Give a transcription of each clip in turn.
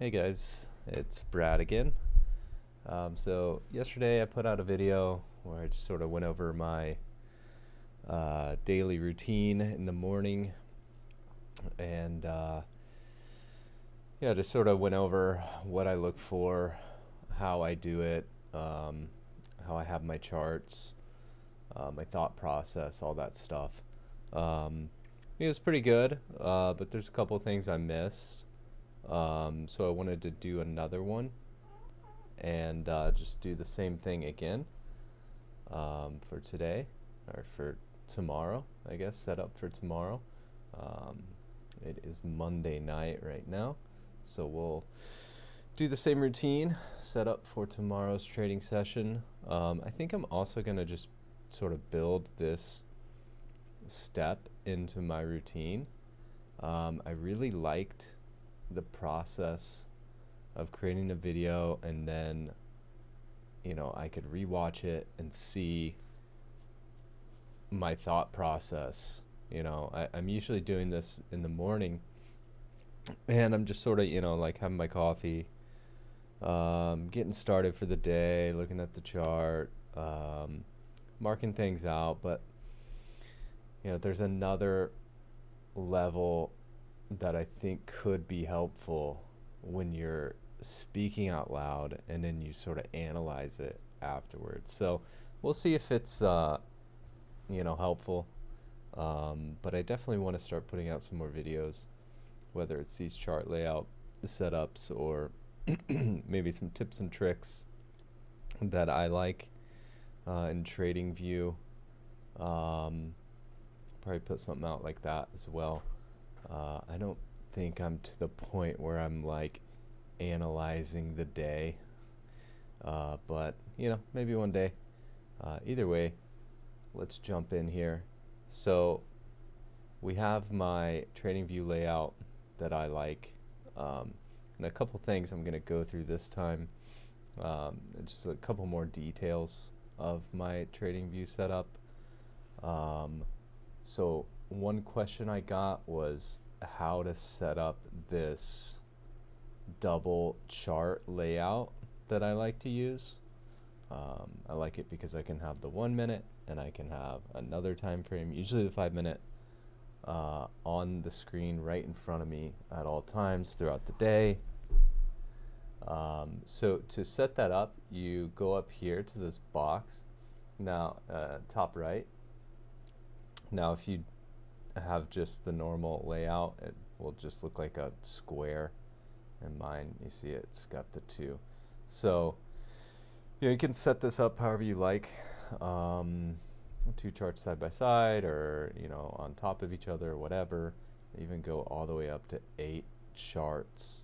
Hey guys, it's Brad again. Um, so yesterday I put out a video where I just sort of went over my uh, daily routine in the morning, and uh, yeah, just sort of went over what I look for, how I do it, um, how I have my charts, uh, my thought process, all that stuff. Um, it was pretty good, uh, but there's a couple things I missed. Um, so I wanted to do another one and uh, just do the same thing again um, for today or for tomorrow, I guess, set up for tomorrow. Um, it is Monday night right now, so we'll do the same routine, set up for tomorrow's trading session. Um, I think I'm also going to just sort of build this step into my routine. Um, I really liked the process of creating a video and then you know I could rewatch it and see my thought process you know. I, I'm usually doing this in the morning and I'm just sort of you know like having my coffee um, getting started for the day looking at the chart um, marking things out. But you know, there's another level that I think could be helpful when you're speaking out loud and then you sort of analyze it afterwards. So we'll see if it's, uh, you know, helpful. Um, but I definitely want to start putting out some more videos, whether it's these chart layout setups or maybe some tips and tricks that I like uh, in TradingView. Um, probably put something out like that as well. Uh, I don't think I'm to the point where I'm like analyzing the day, uh, but you know, maybe one day. Uh, either way, let's jump in here. So we have my trading view layout that I like, um, and a couple things I'm going to go through this time. Um, just a couple more details of my trading view setup. Um, so one question I got was how to set up this double chart layout that I like to use. Um, I like it because I can have the one minute and I can have another time frame, usually the five minute, uh, on the screen right in front of me at all times throughout the day. Um, so to set that up, you go up here to this box, now uh, top right, now if you have just the normal layout, it will just look like a square. And mine, you see it's got the two. So yeah, you can set this up however you like. Um, two charts side by side or, you know, on top of each other or whatever. Even go all the way up to eight charts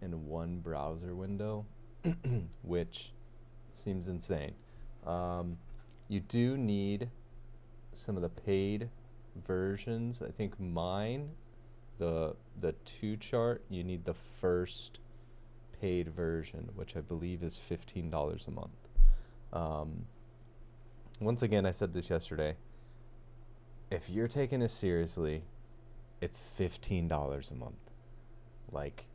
in one browser window, which seems insane. Um, you do need some of the paid versions. I think mine, the the two chart, you need the first paid version, which I believe is fifteen dollars a month. Um, once again, I said this yesterday. If you're taking this seriously, it's fifteen dollars a month. Like,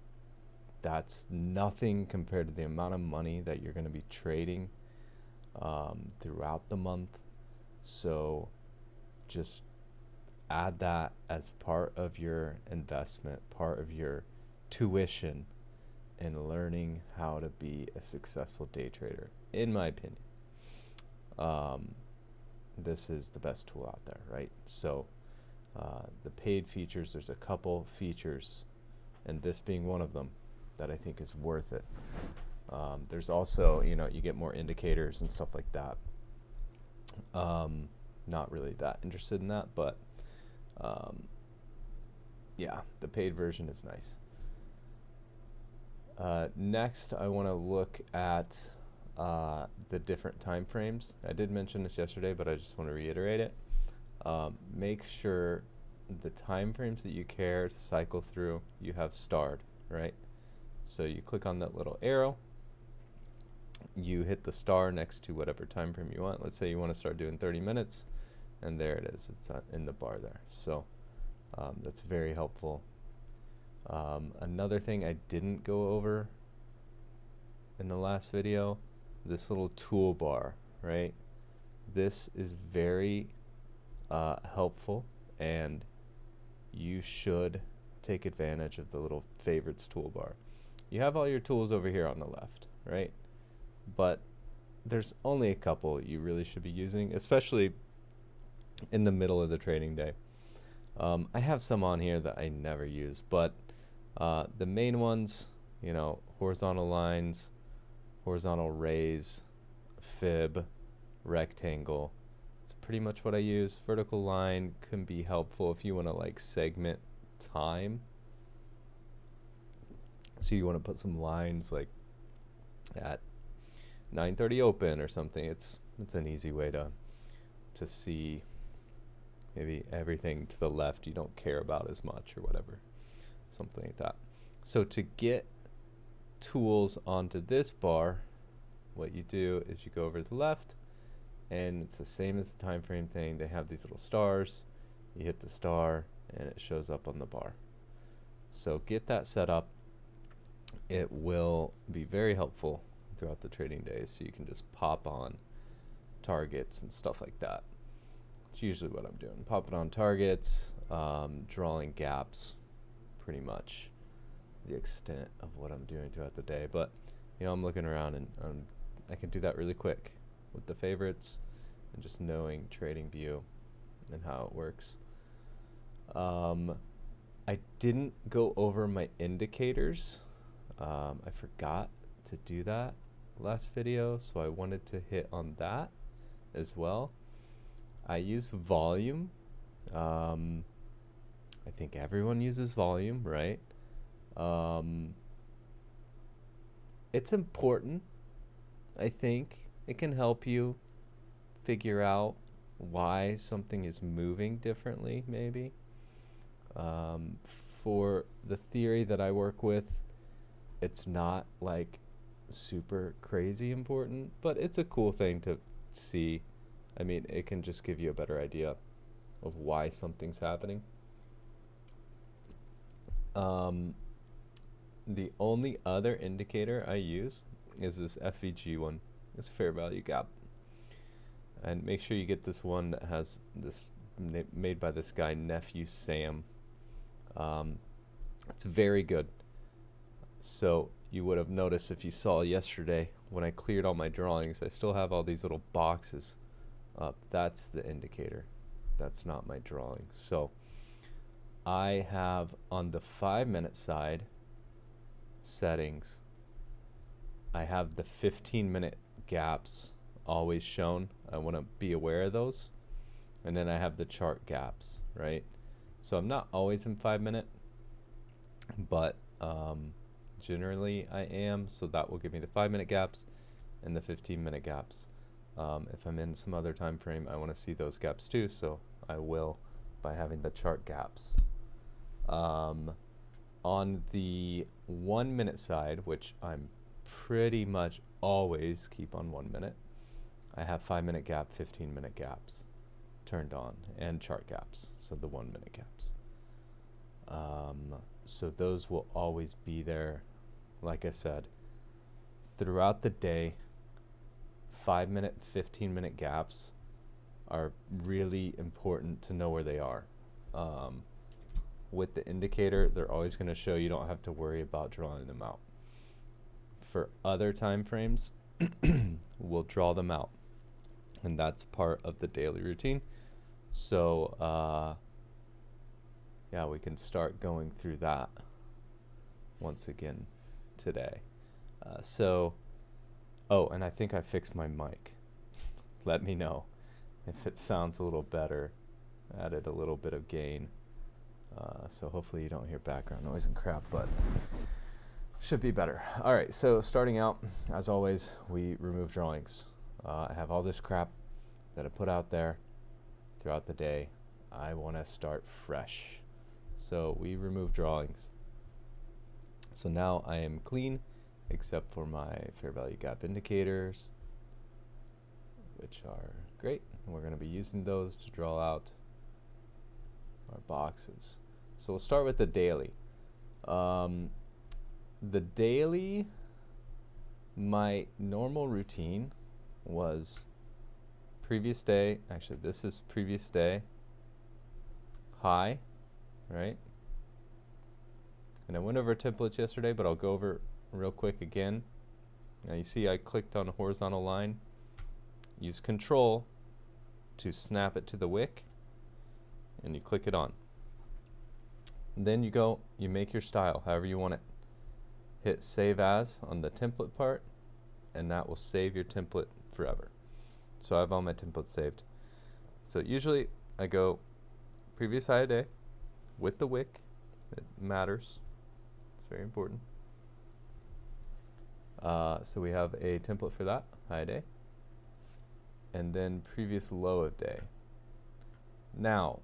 that's nothing compared to the amount of money that you're going to be trading um, throughout the month. So just add that as part of your investment, part of your tuition in learning how to be a successful day trader, in my opinion. Um, this is the best tool out there, right? So, uh, the paid features, there's a couple features, and this being one of them, that I think is worth it. Um, there's also, you know, you get more indicators and stuff like that. Um, not really that interested in that, but um, yeah, the paid version is nice. Uh, next, I want to look at uh, the different time frames. I did mention this yesterday, but I just want to reiterate it. Um, make sure the time frames that you care to cycle through, you have starred, right? So you click on that little arrow, you hit the star next to whatever time frame you want. Let's say you want to start doing 30 minutes and there it is it's in the bar there so um, that's very helpful Um, another thing I didn't go over in the last video, this little toolbar, right? This is very uh, helpful and you should take advantage of the little favorites toolbar. You have all your tools over here on the left, right? But there's only a couple you really should be using, especially in the middle of the trading day. Um, I have some on here that I never use, but uh, the main ones, you know, horizontal lines, horizontal rays, fib, rectangle. It's pretty much what I use. Vertical line can be helpful if you want to like segment time. So you want to put some lines like at 9:30 open or something. It's it's an easy way to to see maybe everything to the left you don't care about as much or whatever. Something like that. So to get tools onto this bar, what you do is you go over to the left and it's the same as the time frame thing. They have these little stars. You hit the star and it shows up on the bar. So get that set up. It will be very helpful throughout the trading days so you can just pop on targets and stuff like that. It's usually what I'm doing. Popping on targets, um, drawing gaps, pretty much the extent of what I'm doing throughout the day. But, you know, I'm looking around and um, I can do that really quick with the favorites and just knowing trading view and how it works. Um, I didn't go over my indicators. Um, I forgot to do that last video, so I wanted to hit on that as well. I use volume. Um, I think everyone uses volume, right? Um, it's important. I think it can help you figure out why something is moving differently, maybe. Um, for the theory that I work with, it's not like super crazy important, but it's a cool thing to see. I mean, it can just give you a better idea of why something's happening. Um, the only other indicator I use is this FVG one, this fair value gap. And make sure you get this one that has this made by this guy, Nephew Sam. Um, it's very good. So you would have noticed if you saw yesterday when I cleared all my drawings, I still have all these little boxes up. That's the indicator. That's not my drawing. So I have on the five minute side settings, I have the 15 minute gaps always shown. I want to be aware of those. And then I have the chart gaps, right? So I'm not always in five minute, but um, generally I am. So that will give me the five minute gaps and the 15 minute gaps. Um, if I'm in some other time frame, I want to see those gaps too. So I will by having the chart gaps. Um, on the one minute side, which I'm pretty much always keep on one minute, I have five minute gap, 15 minute gaps turned on and chart gaps, so the one minute gaps. Um, so those will always be there. Like I said, throughout the day, five minute, 15 minute gaps are really important to know where they are. Um, with the indicator, they're always going to show you don't have to worry about drawing them out. For other time frames, we'll draw them out. And that's part of the daily routine. So, uh, yeah, we can start going through that once again today. Uh, so, oh, and I think I fixed my mic. Let me know if it sounds a little better. Added a little bit of gain. Uh, so hopefully you don't hear background noise and crap, but should be better. All right, so starting out, as always, we remove drawings. Uh, I have all this crap that I put out there throughout the day. I want to start fresh. So we remove drawings. So now I am clean except for my fair value gap indicators, which are great. We're going to be using those to draw out our boxes. So we'll start with the daily. Um, the daily, my normal routine was previous day. Actually, this is previous day. High, right? And I went over templates yesterday, but I'll go over real quick again. Now you see I clicked on a horizontal line. Use control to snap it to the wick and you click it on. Then you go, you make your style however you want it. Hit save as on the template part and that will save your template forever. So I have all my templates saved. So usually I go previous high day with the wick. It matters. It's very important. Uh, so we have a template for that, high day. And then previous low of day. Now,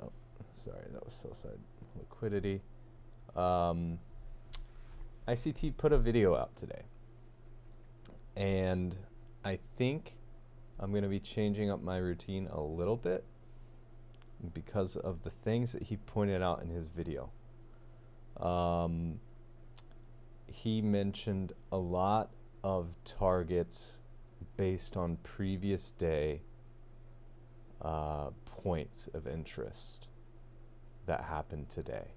oh, sorry, that was sell side liquidity. Um, ICT put a video out today. And I think I'm going to be changing up my routine a little bit because of the things that he pointed out in his video. Um, he mentioned a lot of targets based on previous day uh, points of interest that happened today,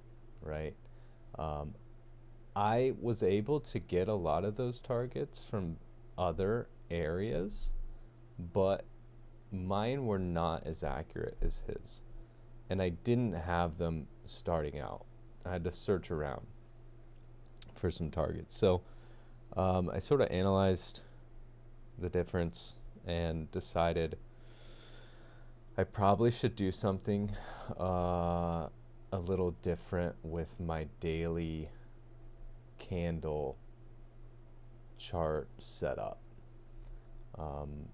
right? Um, I was able to get a lot of those targets from other areas, but mine were not as accurate as his. And I didn't have them starting out. I had to search around for some targets. So um, I sort of analyzed the difference and decided I probably should do something uh, a little different with my daily candle chart setup. Um,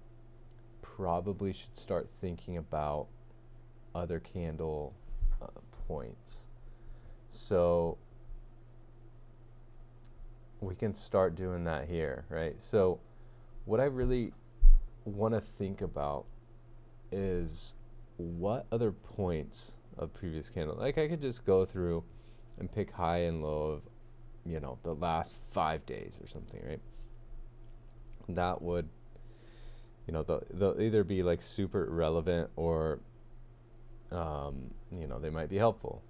probably should start thinking about other candle uh, points. So we can start doing that here, right? So what I really want to think about is what other points of previous candle, like I could just go through and pick high and low of, you know, the last five days or something, right? That would, you know, they'll, they'll either be like super relevant or, um, you know, they might be helpful.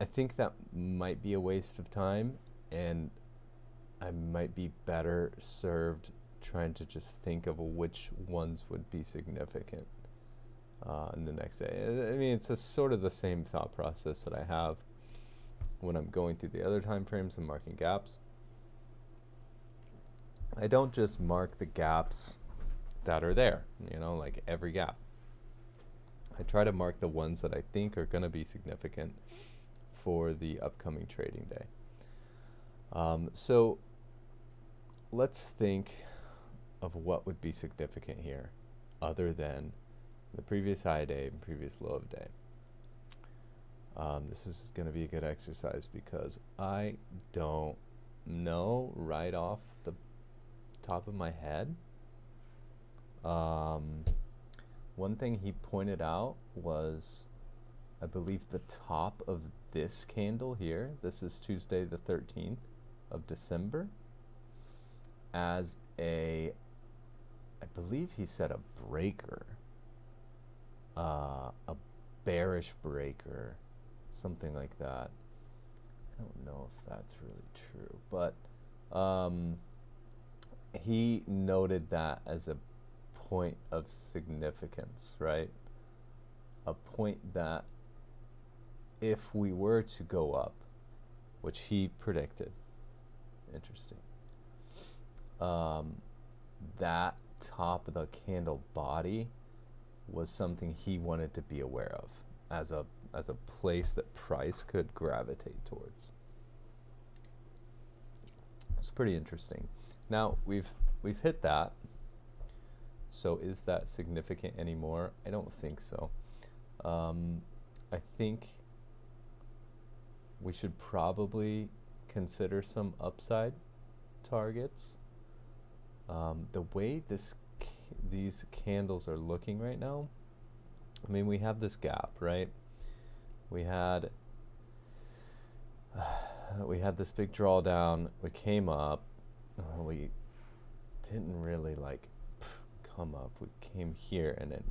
I think that might be a waste of time, and I might be better served trying to just think of which ones would be significant uh, in the next day. I mean, it's a sort of the same thought process that I have when I'm going through the other time frames and marking gaps. I don't just mark the gaps that are there, you know, like every gap. I try to mark the ones that I think are going to be significant for the upcoming trading day. Um, so let's think of what would be significant here other than the previous high day and previous low of day. Um, this is going to be a good exercise because I don't know right off the top of my head. Um, one thing he pointed out was, I believe, the top of this candle here, this is Tuesday the 13th of December, as a, I believe he said a breaker, uh, a bearish breaker, something like that. I don't know if that's really true, but um, he noted that as a point of significance, right? A point that if we were to go up, which he predicted, interesting, um, that top of the candle body was something he wanted to be aware of as a as a place that price could gravitate towards. It's pretty interesting. Now we've we've hit that. So is that significant anymore? I don't think so. Um, I think we should probably consider some upside targets. Um, the way this ca these candles are looking right now, I mean, we have this gap, right? We had we had this big drawdown. We came up. Uh, we didn't really like come up. We came here and then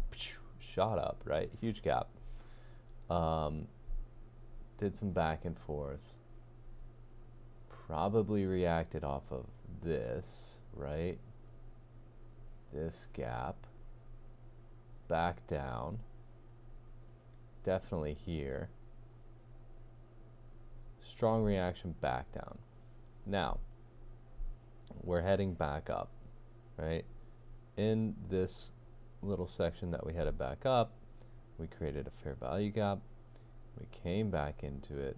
shot up, right? Huge gap. Um, did some back and forth. Probably reacted off of this, right? This gap. Back down. Definitely here. Strong reaction back down. Now, we're heading back up, right? In this little section that we headed back up, we created a fair value gap. We came back into it,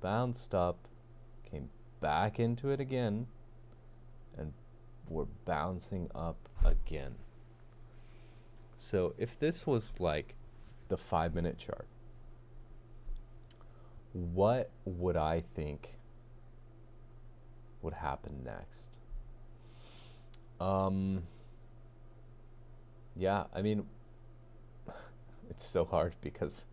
bounced up, came back into it again, and we're bouncing up again. So if this was like the five minute chart, what would I think would happen next? Um, yeah, I mean, it's so hard because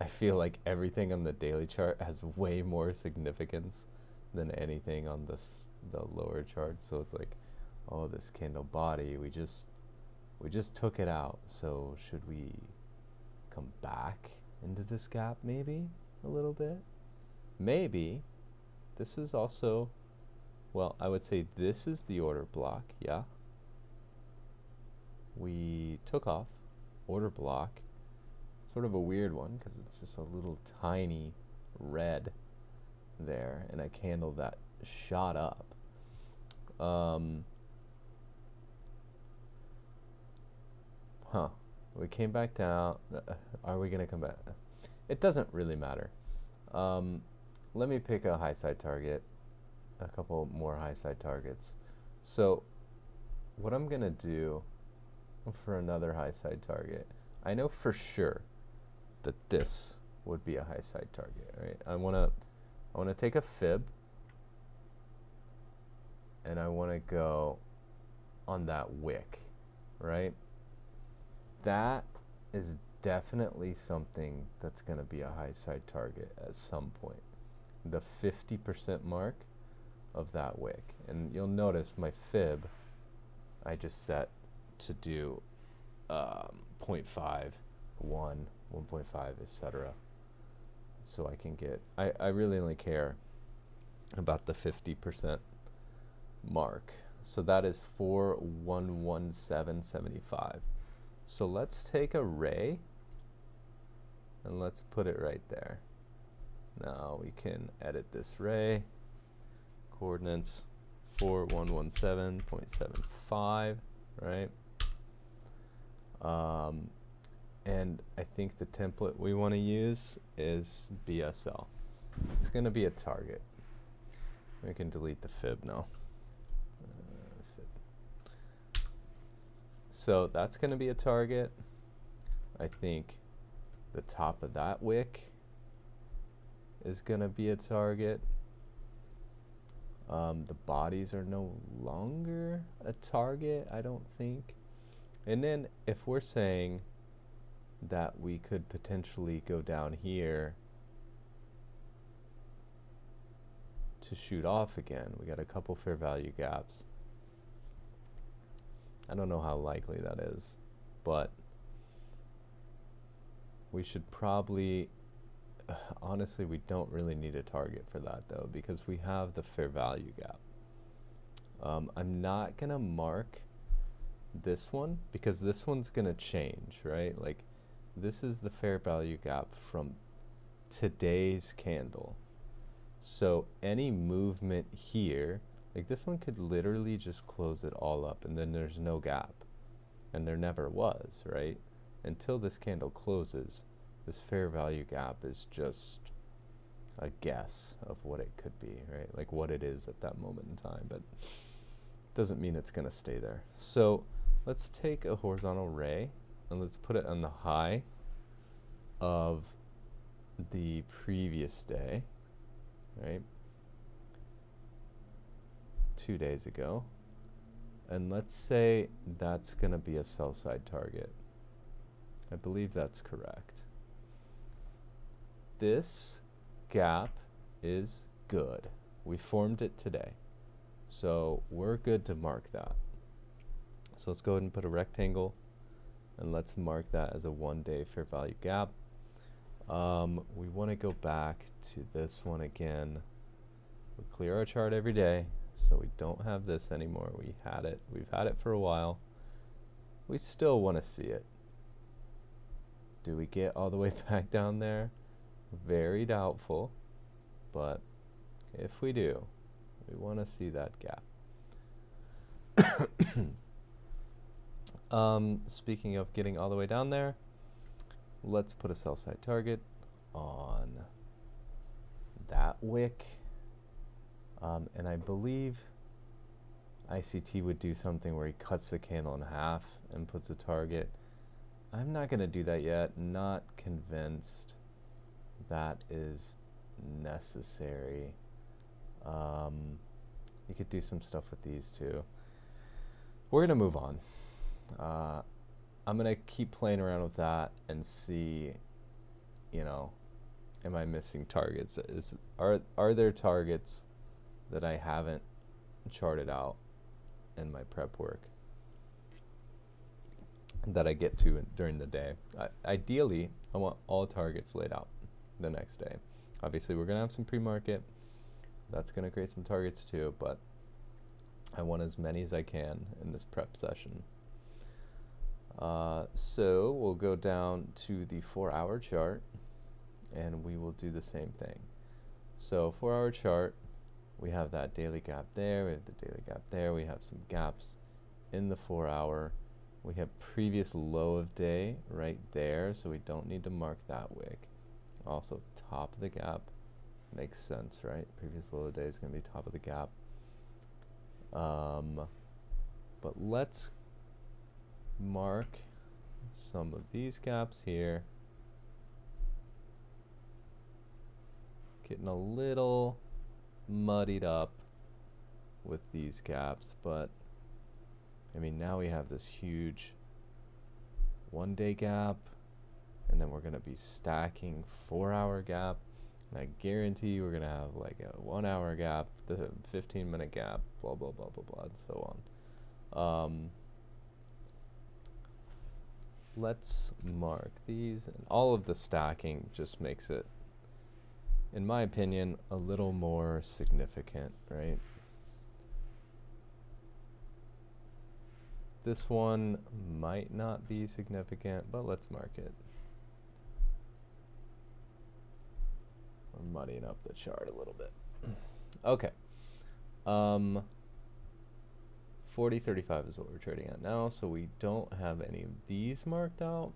I feel like everything on the daily chart has way more significance than anything on this the lower chart. So it's like, oh, this candle body, we just we just took it out. So should we come back into this gap maybe a little bit? Maybe. This is also well, I would say this is the order block, yeah. We took off order block sort of a weird one because it's just a little tiny red there and a candle that shot up. Um, huh. We came back down. Uh, are we going to come back? It doesn't really matter. Um, let me pick a high side target, a couple more high side targets. So what I'm going to do for another high side target, I know for sure that this would be a high side target, right? I want to I want to take a fib and I want to go on that wick, right? That is definitely something that's going to be a high side target at some point. The 50% mark of that wick. And you'll notice my fib I just set to do um, 0.5, 1, 1.5, etc. So I can get, I, I really only care about the 50% mark. So that is 411775. So let's take a ray and let's put it right there. Now we can edit this ray. Coordinates 4117.75, right? Um, and I think the template we want to use is BSL. It's going to be a target. We can delete the fib now. Uh, fib. So that's going to be a target. I think the top of that wick is going to be a target. Um, the bodies are no longer a target, I don't think. And then if we're saying that we could potentially go down here to shoot off again. We got a couple fair value gaps. I don't know how likely that is, but we should probably honestly we don't really need a target for that though because we have the fair value gap. Um, I'm not gonna mark this one because this one's gonna change, right? Like this is the fair value gap from today's candle. So any movement here, like this one could literally just close it all up and then there's no gap. And there never was, right? Until this candle closes, this fair value gap is just a guess of what it could be, right? Like what it is at that moment in time, but doesn't mean it's going to stay there. So let's take a horizontal ray and let's put it on the high of the previous day, right? Two days ago. And let's say that's going to be a sell side target. I believe that's correct. This gap is good. We formed it today. So we're good to mark that. So let's go ahead and put a rectangle and let's mark that as a one day fair value gap. Um, we want to go back to this one again. We clear our chart every day so we don't have this anymore. We had it. We've had it for a while. We still want to see it. Do we get all the way back down there? Very doubtful. But if we do, we want to see that gap. um, speaking of getting all the way down there, let's put a sell side target on that wick. Um, and I believe ICT would do something where he cuts the candle in half and puts a target. I'm not going to do that yet. Not convinced that is necessary. Um, you could do some stuff with these too. We're going to move on. Uh, I'm going to keep playing around with that and see, you know, am I missing targets? Is, are, are there targets that I haven't charted out in my prep work that I get to during the day? I, ideally, I want all targets laid out the next day. Obviously, we're going to have some pre-market. That's going to create some targets too, but I want as many as I can in this prep session. Uh, so we'll go down to the four hour chart and we will do the same thing. So four hour chart, we have that daily gap there, we have the daily gap there, we have some gaps in the four hour. We have previous low of day right there, so we don't need to mark that wick. Also top of the gap, makes sense, right? Previous low of day is going to be top of the gap. Um, but let's mark some of these gaps here. Getting a little muddied up with these gaps, but I mean, now we have this huge one day gap, and then we're going to be stacking four hour gap. And I guarantee we're going to have like a one hour gap, the 15 minute gap, blah, blah, blah, blah, blah, and so on. Um, let's mark these and all of the stacking just makes it in my opinion a little more significant right? This one might not be significant but let's mark it. We're muddying up the chart a little bit. Okay. Um 40, 35 is what we're trading at now, so we don't have any of these marked out.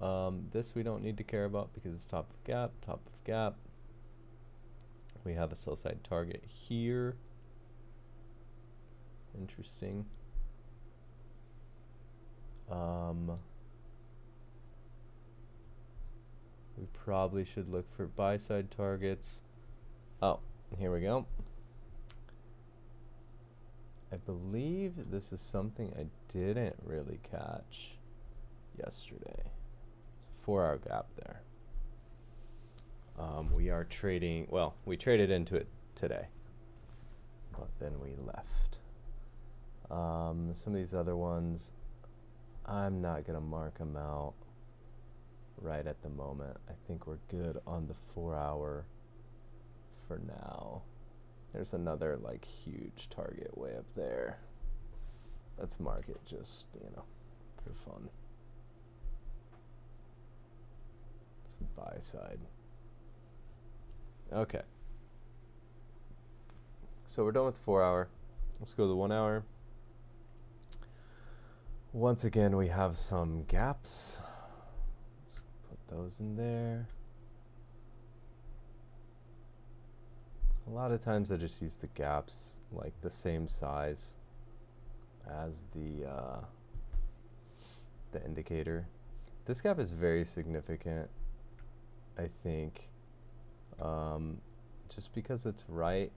Um, this we don't need to care about because it's top of gap, top of gap. We have a sell side target here. Interesting. Um, we probably should look for buy side targets. Oh, here we go. I believe this is something I didn't really catch yesterday. It's a four hour gap there. Um, we are trading, well, we traded into it today, but then we left. Um, some of these other ones, I'm not going to mark them out right at the moment. I think we're good on the four hour for now. There's another like huge target way up there. Let's mark it just, you know, for fun. Some buy side. Okay. So we're done with the four hour. Let's go to the one hour. Once again, we have some gaps. Let's put those in there. A lot of times I just use the gaps like the same size as the uh, the indicator. This gap is very significant, I think, um, just because it's right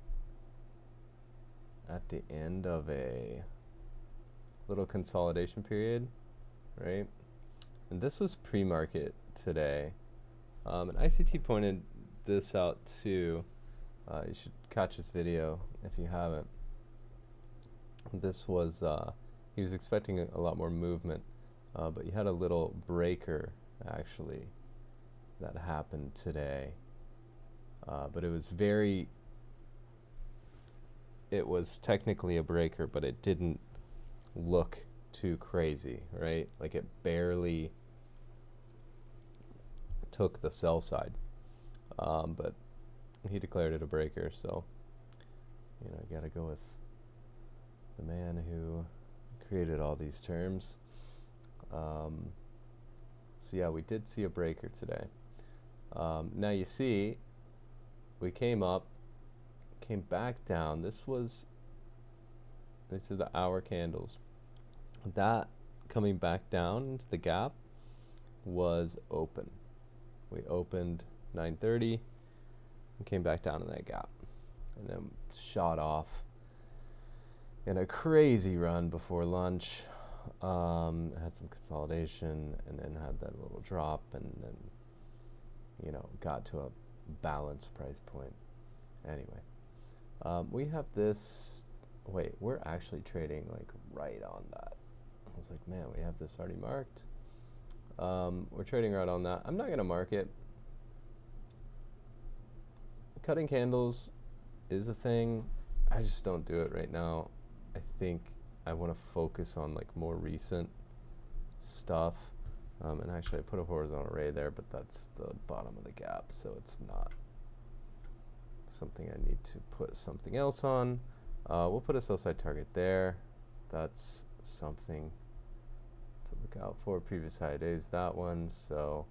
at the end of a little consolidation period, right? and this was pre-market today. Um, and ICT pointed this out too. Uh, you should catch this video if you haven't. This was, uh, he was expecting a, a, lot more movement, uh, but you had a little breaker actually that happened today. Uh, but it was very, it was technically a breaker, but it didn't look too crazy, right? Like it barely took the sell side. Um, but he declared it a breaker, so you know, I gotta go with the man who created all these terms. Um, so yeah, we did see a breaker today. Um, now you see, we came up, came back down. This was, these are the hour candles. That coming back down into the gap was open. We opened 930 and came back down in that gap and then shot off in a crazy run before lunch. Um, had some consolidation and then had that little drop and then, you know, got to a balanced price point. Anyway, um, we have this. Wait, we're actually trading like right on that. I was like, man, we have this already marked. Um, we're trading right on that. I'm not going to mark it. Cutting candles is a thing. I just don't do it right now. I think I want to focus on like more recent stuff. Um, and actually, I put a horizontal ray there, but that's the bottom of the gap, so it's not something I need to put something else on. Uh, we'll put a sell side target there. That's something to look out for. Previous high days, that one. So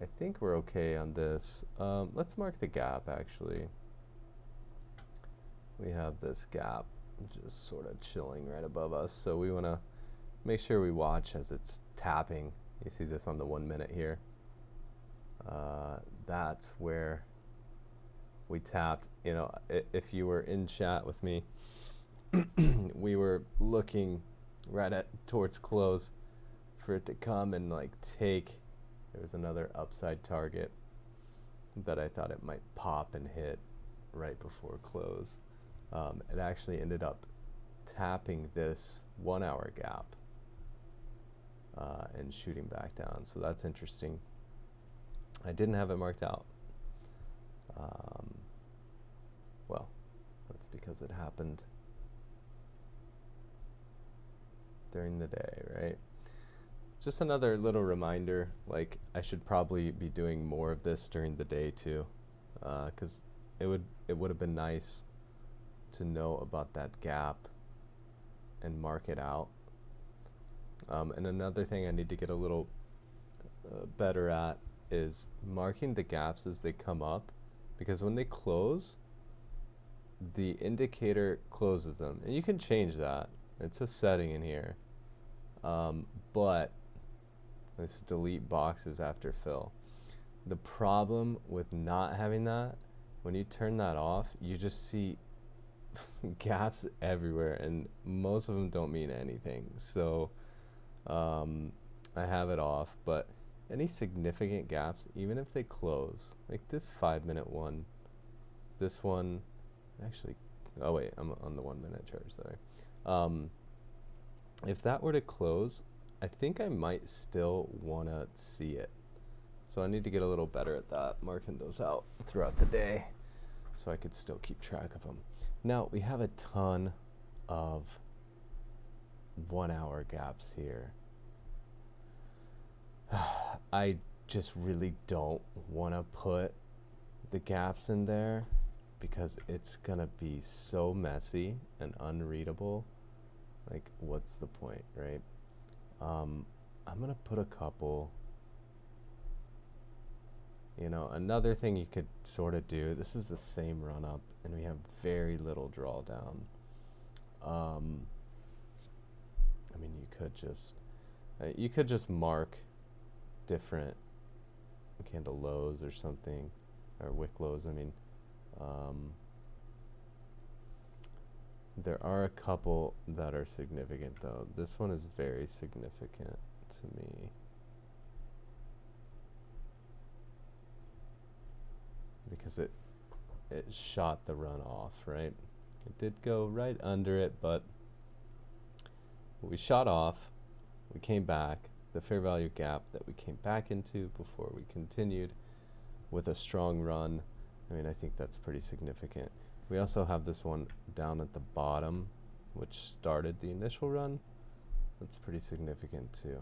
I think we're okay on this. Um, let's mark the gap actually. We have this gap just sort of chilling right above us. So we want to make sure we watch as it's tapping. You see this on the one minute here. Uh, that's where we tapped. You know, if you were in chat with me, we were looking right at towards close for it to come and like take. There was another upside target that I thought it might pop and hit right before close. Um, it actually ended up tapping this one hour gap uh, and shooting back down. So that's interesting. I didn't have it marked out. Um, well, that's because it happened during the day, right? Just another little reminder, like I should probably be doing more of this during the day too, because uh, it would it would have been nice to know about that gap and mark it out. Um, and another thing I need to get a little uh, better at is marking the gaps as they come up because when they close, the indicator closes them. And you can change that. It's a setting in here. Um, but let's delete boxes after fill. The problem with not having that, when you turn that off, you just see gaps everywhere, and most of them don't mean anything. So um, I have it off, but any significant gaps, even if they close, like this five minute one, this one, actually, oh wait, I'm on the one minute chart, sorry. Um, if that were to close, I think I might still want to see it. So I need to get a little better at that, marking those out throughout the day so I could still keep track of them. Now we have a ton of one hour gaps here. I just really don't want to put the gaps in there because it's going to be so messy and unreadable. Like, what's the point, right? Um, I'm going to put a couple you know, another thing you could sort of do, this is the same run up, and we have very little drawdown. Um, I mean, you could just, uh, you could just mark different candle lows or something, or wick lows, I mean. Um, there are a couple that are significant, though. This one is very significant to me. Because it it shot the runoff, right? It did go right under it, but we shot off, we came back, the fair value gap that we came back into before we continued with a strong run. I mean, I think that's pretty significant. We also have this one down at the bottom, which started the initial run. That's pretty significant too.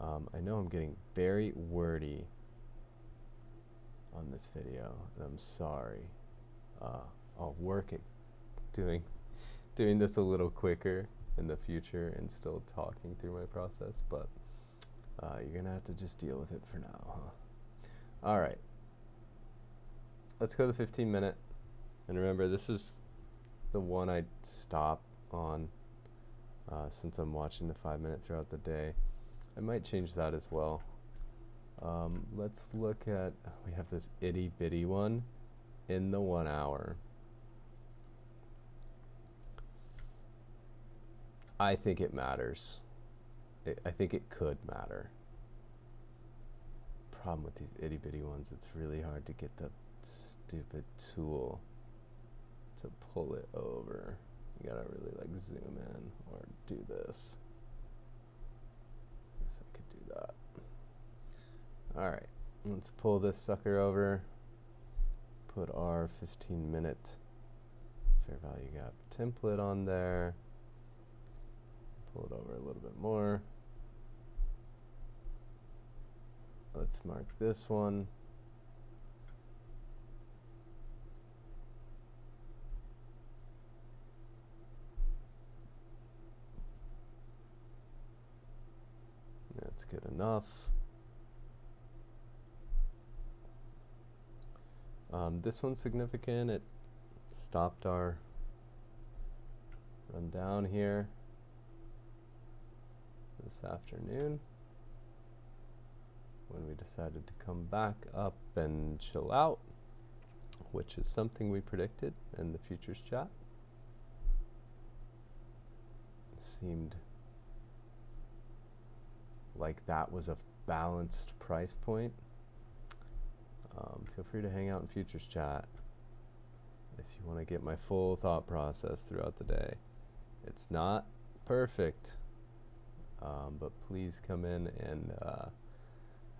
Um, I know I'm getting very wordy on this video, and I'm sorry. Uh, I'll work at doing doing this a little quicker in the future and still talking through my process, but uh, you're gonna have to just deal with it for now, huh? All right. Let's go to the 15 minute. And remember, this is the one I stop on uh, since I'm watching the five minute throughout the day. I might change that as well. Um, let's look at, we have this itty bitty one in the one hour. I think it matters. It, I think it could matter. Problem with these itty bitty ones, it's really hard to get the stupid tool to pull it over. You gotta really like zoom in or do this. Guess I could do that. Alright, let's pull this sucker over. Put our 15 minute fair value gap template on there. Pull it over a little bit more. Let's mark this one. That's good enough. Um, this one's significant. It stopped our run down here this afternoon when we decided to come back up and chill out, which is something we predicted in the futures chat. Seemed like that was a balanced price point. Um, feel free to hang out in futures chat if you want to get my full thought process throughout the day. It's not perfect, um, but please come in and uh,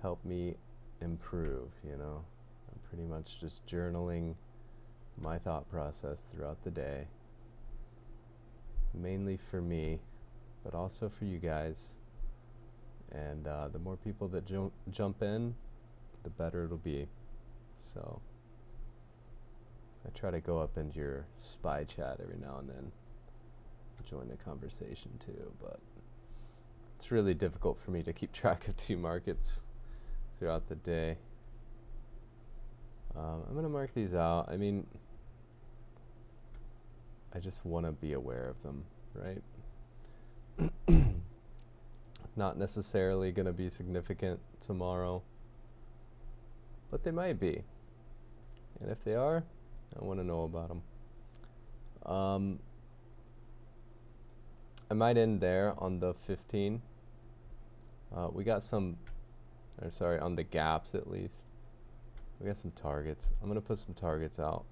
help me improve. You know, I'm pretty much just journaling my thought process throughout the day, mainly for me, but also for you guys. And uh, the more people that jump jump in, the better it'll be. So I try to go up into your spy chat every now and then, join the conversation too, but it's really difficult for me to keep track of two markets throughout the day. Um, I'm going to mark these out. I mean, I just want to be aware of them, right? Not necessarily going to be significant tomorrow, but they might be. And if they are, I want to know about them. Um, I might end there on the 15. Uh, we got some, or sorry, on the gaps at least. We got some targets. I'm going to put some targets out.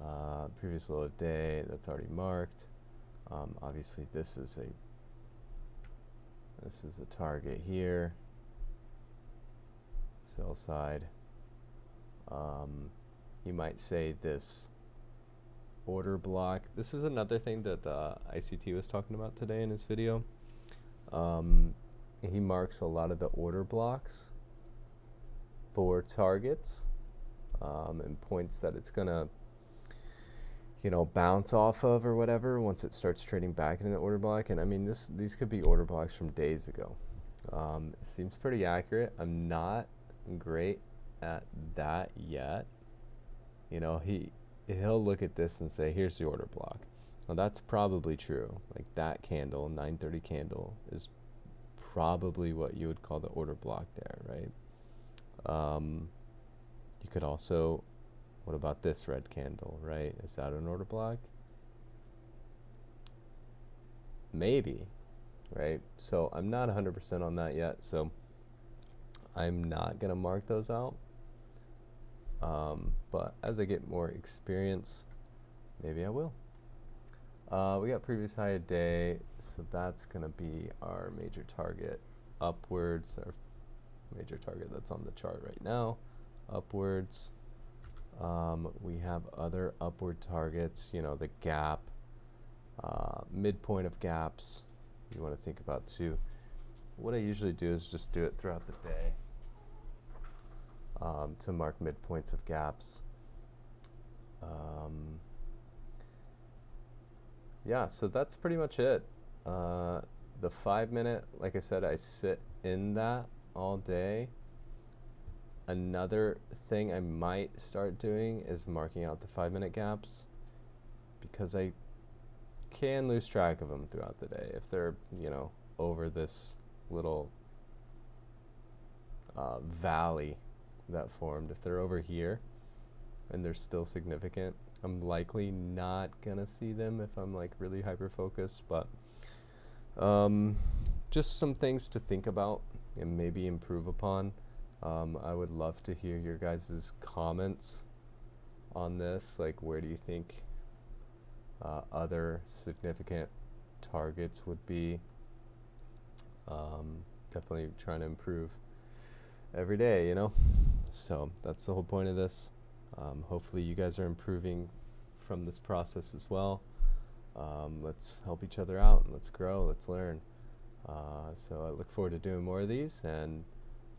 Uh, previous low of day, that's already marked. Um, obviously, this is a this is the target here. Sell side. Um, you might say this order block. This is another thing that uh, ICT was talking about today in his video. Um, he marks a lot of the order blocks for targets um, and points that it's going to you know bounce off of or whatever once it starts trading back in the order block. And I mean this these could be order blocks from days ago. Um, seems pretty accurate. I'm not great at that yet. You know he he'll look at this and say here's the order block. Well that's probably true. Like that candle 930 candle is probably what you would call the order block there right? Um, you could also what about this red candle, right? Is that an order block? Maybe, right? So I'm not 100% on that yet. So I'm not going to mark those out. Um, but as I get more experience, maybe I will. Uh, we got previous high a day, so that's going to be our major target upwards, our major target that's on the chart right now, upwards. Um, we have other upward targets, you know, the gap, uh, midpoint of gaps you want to think about too. What I usually do is just do it throughout the day um, to mark midpoints of gaps. Um, yeah, so that's pretty much it. Uh, the five minute, like I said, I sit in that all day. Another thing I might start doing is marking out the five minute gaps because I can lose track of them throughout the day if they're, you know, over this little uh, valley that formed. If they're over here and they're still significant, I'm likely not gonna see them if I'm like really hyper focused, but um, just some things to think about and maybe improve upon. Um, I would love to hear your guys' comments on this. Like, where do you think uh, other significant targets would be? Um, definitely trying to improve every day, you know? So that's the whole point of this. Um, hopefully, you guys are improving from this process as well. Um, let's help each other out and let's grow, let's learn. Uh, so I look forward to doing more of these, and